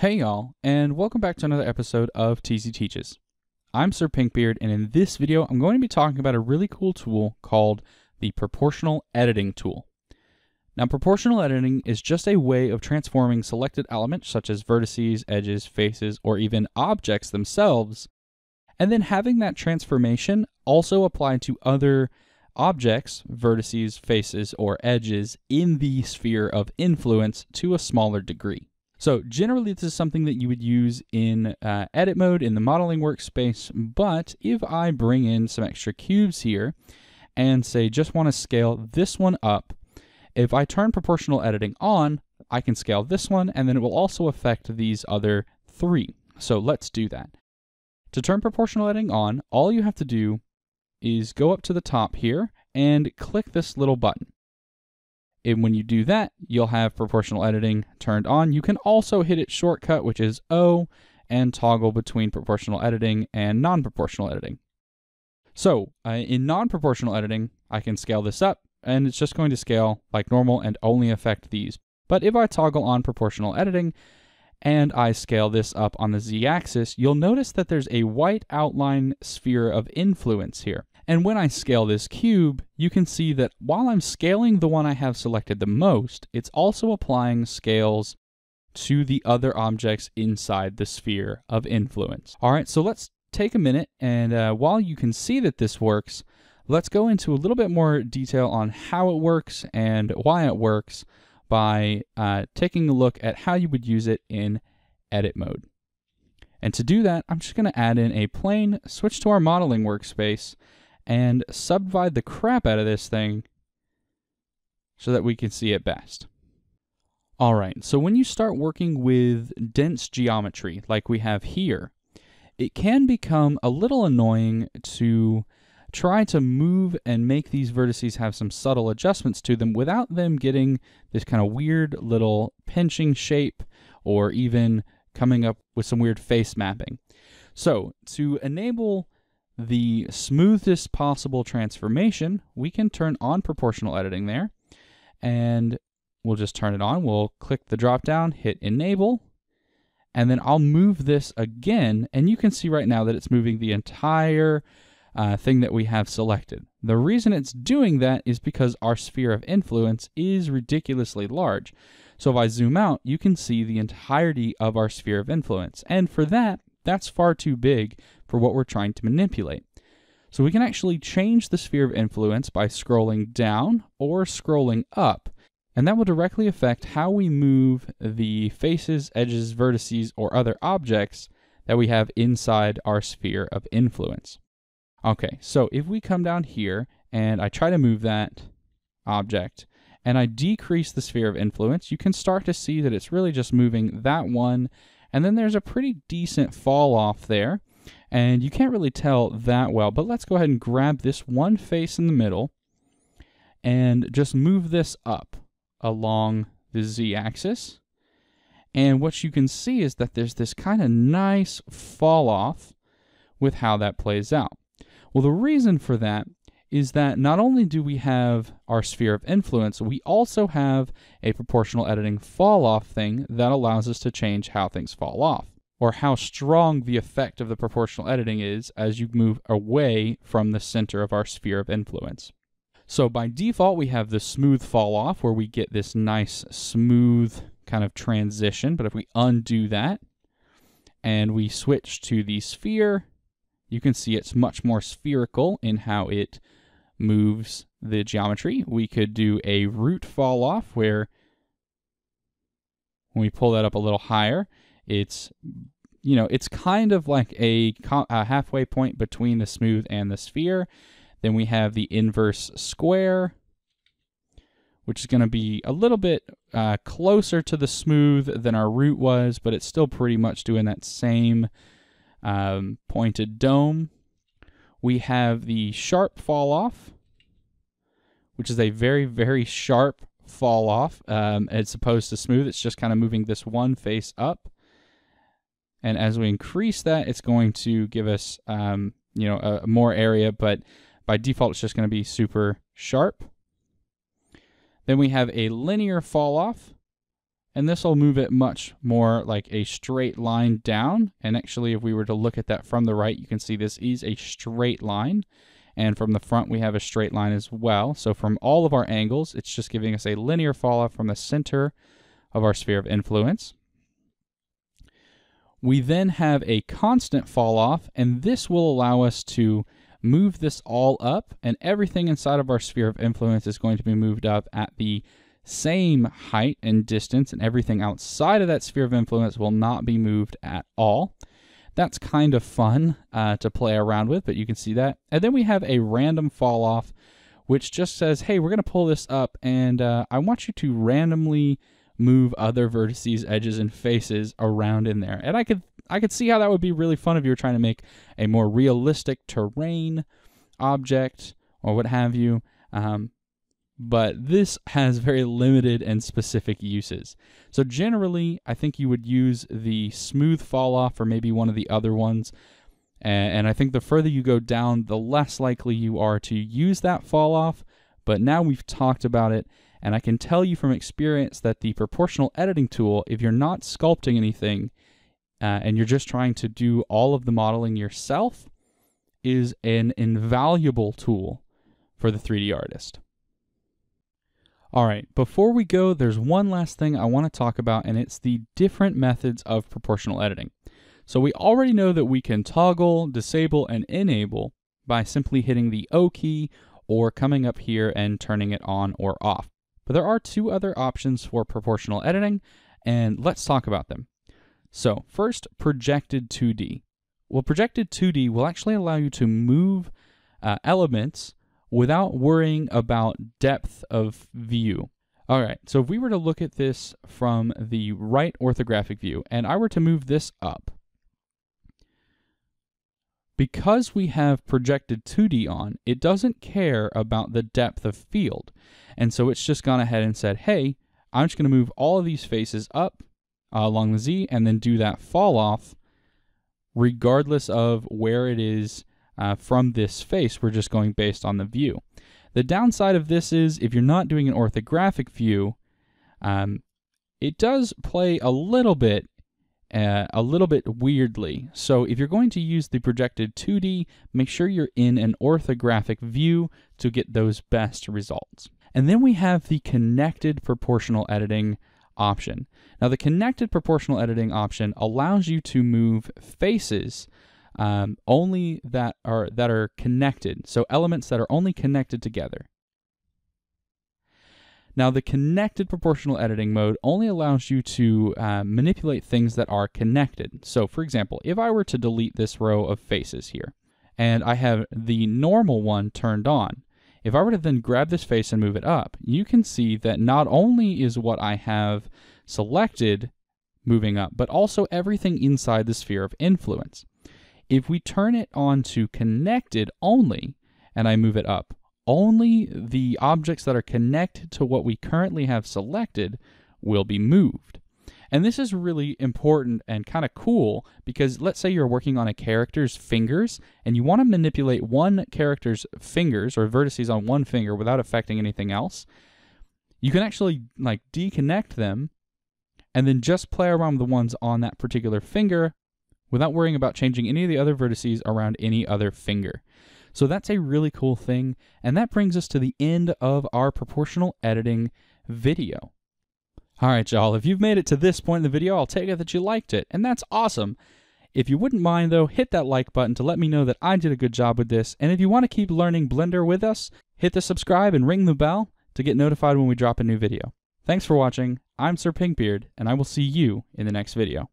Hey y'all, and welcome back to another episode of TC Teaches. I'm Sir Pinkbeard, and in this video, I'm going to be talking about a really cool tool called the Proportional Editing Tool. Now, proportional editing is just a way of transforming selected elements such as vertices, edges, faces, or even objects themselves, and then having that transformation also apply to other objects, vertices, faces, or edges in the sphere of influence to a smaller degree. So generally this is something that you would use in uh, edit mode in the modeling workspace, but if I bring in some extra cubes here and say just want to scale this one up, if I turn proportional editing on, I can scale this one and then it will also affect these other three. So let's do that. To turn proportional editing on, all you have to do is go up to the top here and click this little button. And when you do that, you'll have proportional editing turned on. You can also hit its shortcut, which is O, and toggle between proportional editing and non-proportional editing. So uh, in non-proportional editing, I can scale this up, and it's just going to scale like normal and only affect these. But if I toggle on proportional editing, and I scale this up on the z-axis, you'll notice that there's a white outline sphere of influence here. And when I scale this cube, you can see that while I'm scaling the one I have selected the most, it's also applying scales to the other objects inside the sphere of influence. All right, so let's take a minute, and uh, while you can see that this works, let's go into a little bit more detail on how it works and why it works by uh, taking a look at how you would use it in edit mode. And to do that, I'm just going to add in a plane, switch to our modeling workspace, and subdivide the crap out of this thing so that we can see it best. All right, so when you start working with dense geometry like we have here, it can become a little annoying to try to move and make these vertices have some subtle adjustments to them without them getting this kind of weird little pinching shape or even coming up with some weird face mapping. So to enable the smoothest possible transformation, we can turn on proportional editing there. And we'll just turn it on. We'll click the drop down, hit enable, and then I'll move this again. And you can see right now that it's moving the entire uh, thing that we have selected. The reason it's doing that is because our sphere of influence is ridiculously large. So if I zoom out, you can see the entirety of our sphere of influence. And for that, that's far too big for what we're trying to manipulate. So we can actually change the sphere of influence by scrolling down or scrolling up, and that will directly affect how we move the faces, edges, vertices, or other objects that we have inside our sphere of influence. Okay, so if we come down here and I try to move that object and I decrease the sphere of influence, you can start to see that it's really just moving that one and then there's a pretty decent fall off there. And you can't really tell that well, but let's go ahead and grab this one face in the middle and just move this up along the z-axis. And what you can see is that there's this kind of nice fall off with how that plays out. Well, the reason for that is that not only do we have our sphere of influence, we also have a proportional editing fall off thing that allows us to change how things fall off, or how strong the effect of the proportional editing is as you move away from the center of our sphere of influence. So by default, we have the smooth fall off where we get this nice smooth kind of transition. But if we undo that and we switch to the sphere, you can see it's much more spherical in how it moves the geometry. We could do a root fall off where when we pull that up a little higher, it's you know, it's kind of like a, a halfway point between the smooth and the sphere. Then we have the inverse square, which is going to be a little bit uh, closer to the smooth than our root was, but it's still pretty much doing that same um, pointed dome. We have the sharp fall off, which is a very, very sharp fall off um, as opposed to smooth. It's just kind of moving this one face up. And as we increase that, it's going to give us, um, you know, a, a more area, but by default, it's just going to be super sharp. Then we have a linear fall off, and this will move it much more like a straight line down. And actually, if we were to look at that from the right, you can see this is a straight line. And from the front, we have a straight line as well. So from all of our angles, it's just giving us a linear fall off from the center of our sphere of influence. We then have a constant fall off, and this will allow us to move this all up, and everything inside of our sphere of influence is going to be moved up at the same height and distance, and everything outside of that sphere of influence will not be moved at all. That's kind of fun uh, to play around with, but you can see that. And then we have a random fall off, which just says, hey, we're going to pull this up, and uh, I want you to randomly move other vertices, edges, and faces around in there. And I could I could see how that would be really fun if you were trying to make a more realistic terrain object or what have you. Um, but this has very limited and specific uses. So generally, I think you would use the smooth fall off or maybe one of the other ones. And I think the further you go down, the less likely you are to use that fall off. But now we've talked about it, and I can tell you from experience that the proportional editing tool, if you're not sculpting anything uh, and you're just trying to do all of the modeling yourself, is an invaluable tool for the 3D artist. All right, before we go, there's one last thing I want to talk about, and it's the different methods of proportional editing. So we already know that we can toggle, disable, and enable by simply hitting the O key or coming up here and turning it on or off. But there are two other options for proportional editing, and let's talk about them. So first, projected 2D. Well, projected 2D will actually allow you to move uh, elements without worrying about depth of view. All right, so if we were to look at this from the right orthographic view, and I were to move this up, because we have projected 2D on, it doesn't care about the depth of field. And so it's just gone ahead and said, hey, I'm just going to move all of these faces up uh, along the Z and then do that fall off regardless of where it is uh, from this face. We're just going based on the view. The downside of this is if you're not doing an orthographic view, um, it does play a little bit uh, a little bit weirdly. So if you're going to use the projected 2D, make sure you're in an orthographic view to get those best results. And then we have the connected proportional editing option. Now the connected proportional editing option allows you to move faces um, only that are that are connected. So elements that are only connected together. Now, the connected proportional editing mode only allows you to uh, manipulate things that are connected. So, for example, if I were to delete this row of faces here, and I have the normal one turned on, if I were to then grab this face and move it up, you can see that not only is what I have selected moving up, but also everything inside the sphere of influence. If we turn it on to connected only, and I move it up, only the objects that are connected to what we currently have selected will be moved. And this is really important and kind of cool because let's say you're working on a character's fingers and you want to manipulate one character's fingers or vertices on one finger without affecting anything else. You can actually like deconnect them and then just play around with the ones on that particular finger without worrying about changing any of the other vertices around any other finger. So that's a really cool thing, and that brings us to the end of our proportional editing video. Alright y'all, if you've made it to this point in the video, I'll take it that you liked it, and that's awesome. If you wouldn't mind though, hit that like button to let me know that I did a good job with this, and if you want to keep learning Blender with us, hit the subscribe and ring the bell to get notified when we drop a new video. Thanks for watching, I'm Sir Pinkbeard, and I will see you in the next video.